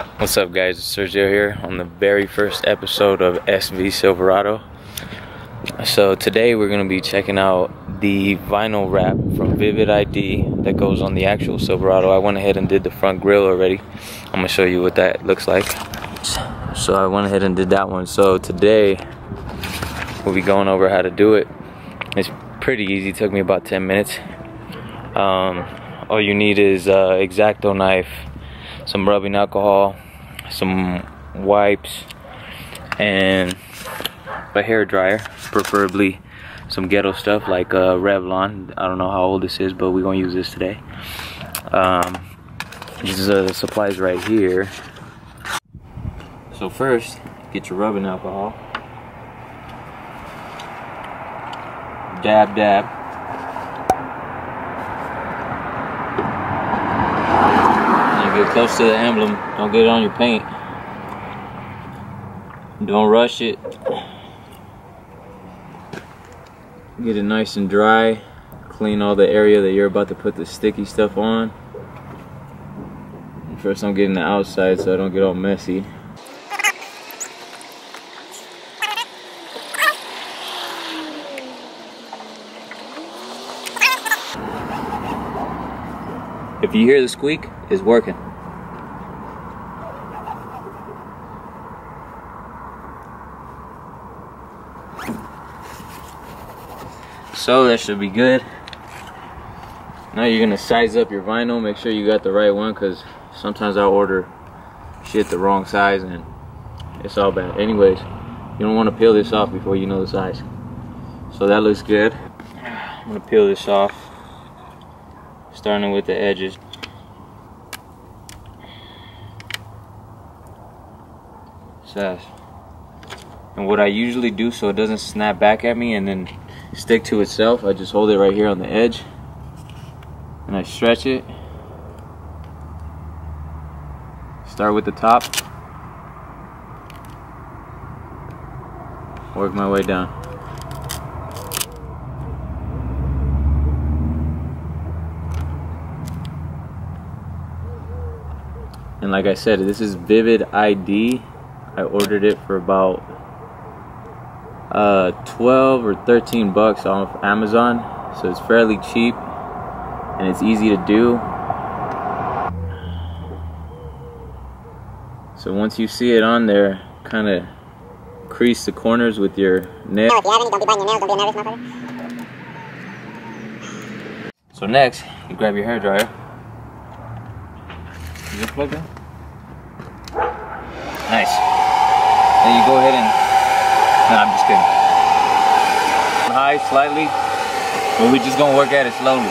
What's up guys, it's Sergio here on the very first episode of SV Silverado. So today we're going to be checking out the vinyl wrap from VividiD that goes on the actual Silverado. I went ahead and did the front grille already. I'm going to show you what that looks like. So I went ahead and did that one. So today we'll be going over how to do it. It's pretty easy, it took me about 10 minutes. Um, all you need is uh, X-Acto knife, some rubbing alcohol, some wipes, and a hair dryer, preferably some ghetto stuff like uh, Revlon. I don't know how old this is, but we're gonna use this today. Um, these are the supplies right here. So first, get your rubbing alcohol. Dab, dab. Get close to the emblem. Don't get it on your paint. Don't rush it. Get it nice and dry. Clean all the area that you're about to put the sticky stuff on. First I'm getting the outside so I don't get all messy. If you hear the squeak, it's working. So that should be good. Now you're gonna size up your vinyl, make sure you got the right one because sometimes I order shit the wrong size and it's all bad. Anyways, you don't want to peel this off before you know the size. So that looks good. I'm gonna peel this off, starting with the edges. Says. And what I usually do so it doesn't snap back at me and then stick to itself, I just hold it right here on the edge and I stretch it. Start with the top. Work my way down. And like I said, this is Vivid ID. I ordered it for about uh, 12 or 13 bucks off Amazon. So it's fairly cheap and it's easy to do. So once you see it on there, kind of crease the corners with your nail. So next, you grab your hair dryer. Is it plugged in? Nice. Then you go ahead and, no, I'm just kidding. High slightly, but we're just gonna work at it slowly.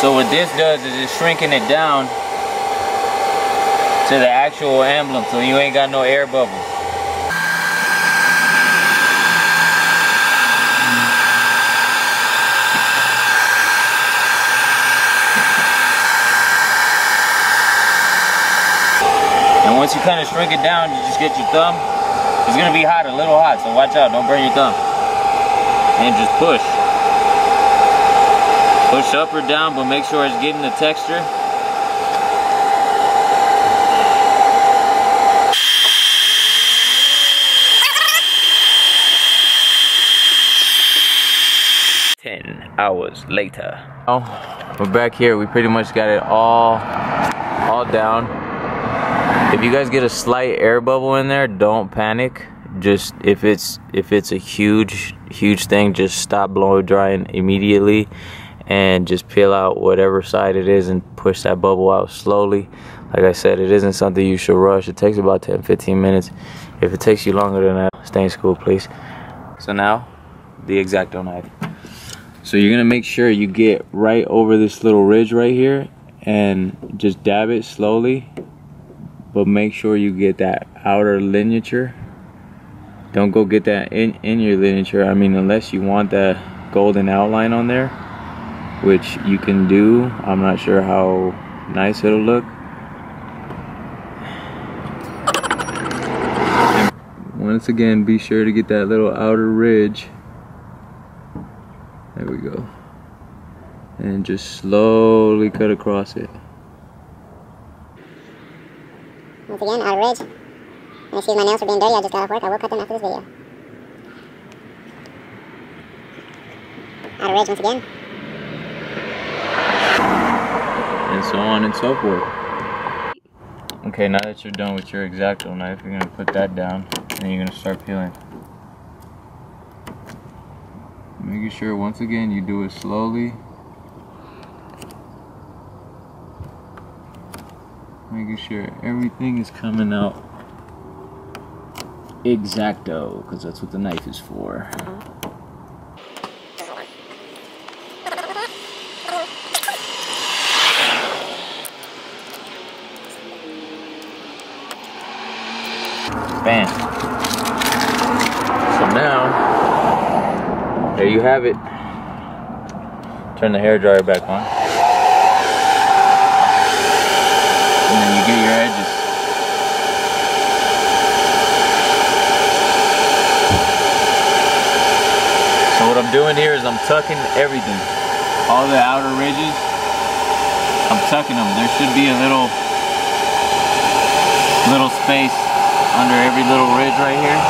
So what this does is it's shrinking it down to the actual emblem so you ain't got no air bubbles. Once you kind of shrink it down, you just get your thumb. It's gonna be hot, a little hot, so watch out, don't burn your thumb. And just push. Push up or down, but make sure it's getting the texture. Ten hours later. Oh, we're back here. We pretty much got it all, all down. If you guys get a slight air bubble in there, don't panic. Just if it's if it's a huge, huge thing, just stop blow drying immediately and just peel out whatever side it is and push that bubble out slowly. Like I said, it isn't something you should rush. It takes about 10 15 minutes. If it takes you longer than that, stay in school, please. So now, the X-Acto knife. So you're gonna make sure you get right over this little ridge right here and just dab it slowly, but make sure you get that outer lineature. Don't go get that in, in your lineature. I mean, unless you want that golden outline on there which you can do. I'm not sure how nice it'll look. And once again, be sure to get that little outer ridge. There we go. And just slowly cut across it. Once again, outer ridge. And excuse my nails for being dirty, I just got off work. I will cut them after this video. Outer ridge once again. And so on and so forth. Okay, now that you're done with your X-Acto knife, you're gonna put that down and you're gonna start peeling. Making sure once again you do it slowly. Making sure everything is coming out exacto, because that's what the knife is for. Bam. So now, there you have it. Turn the hair dryer back on. And then you get your edges. So what I'm doing here is I'm tucking everything. All the outer ridges, I'm tucking them. There should be a little, little space under every little ridge right here.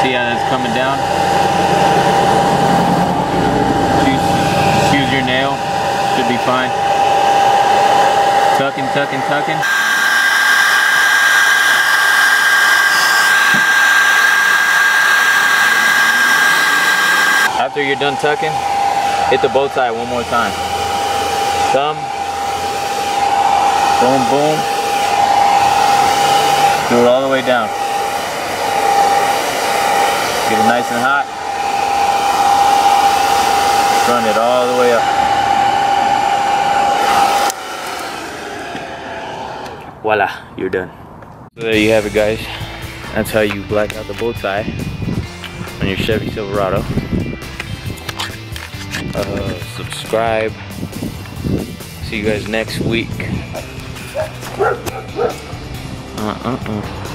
See how that's coming down? Choose, choose your nail, should be fine. Tucking, tucking. After you're done tucking, hit the bow tie one more time. Thumb, boom, boom. Do it all the way down. Get it nice and hot. Run it all the way up. Voila, you're done. So there you have it guys. That's how you black out the bow tie on your Chevy Silverado. Uh, subscribe. See you guys next week. Uh, uh, uh.